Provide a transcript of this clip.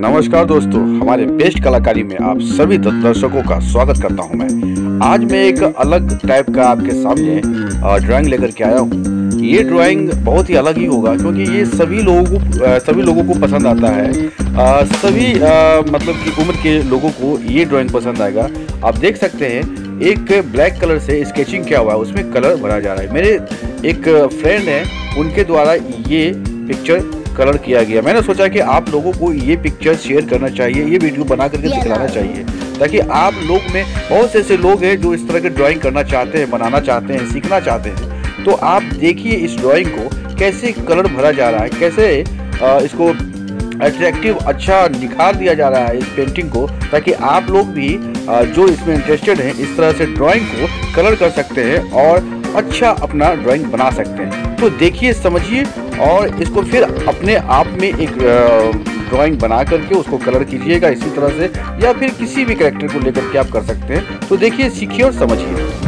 नमस्कार दोस्तों हमारे बेस्ट कलाकारी में आप सभी दर्शकों का स्वागत करता हूँ मैं। आज मैं एक अलग टाइप का आपके सामने ड्राइंग लेकर के आया हूँ। ये ड्राइंग बहुत ही अलग ही होगा क्योंकि ये सभी लोगों को सभी लोगों को पसंद आता है। अ, सभी अ, मतलब की उम्र के लोगों को ये ड्राइंग पसंद आएगा। आप देख सकते हैं एक ब्लैक कलर से स्केचिंग क्या हुआ है उसमें कलर भरा जा रहा है। मेरे एक फ्रेंड है उनके द्वारा ये पिक्चर कलर किया गया। मैंने सोचा कि आप लोगों को ये पिक्चर शेयर करना चाहिए ये वीडियो बना करके दिखलाना चाहिए ताकि आप लोग में बहुत से ऐसे लोग हैं जो इस तरह के ड्राइंग करना चाहते हैं बनाना चाहते हैं सीखना चाहते हैं। तो आप देखिए इस ड्राइंग को कैसे कलर भरा जा रहा है कैसे इसको अट्रैक्टिव अच्छा निखार दिया जा रहा है इस पेंटिंग को ताकि आप लोग भी जो इसमें इंटरेस्टेड हैं इस तरह से ड्राइंग को कलर कर सकते हैं और अच्छा अपना ड्राइंग बना सकते हैं। तो देखिए समझिए और इसको फिर अपने आप में एक ड्राइंग बना करके उसको कलर कीजिएगा इसी तरह से, या फिर किसी भी करेक्टर को लेकर के आप कर सकते हैं। तो देखिए, सीखिए और समझिए।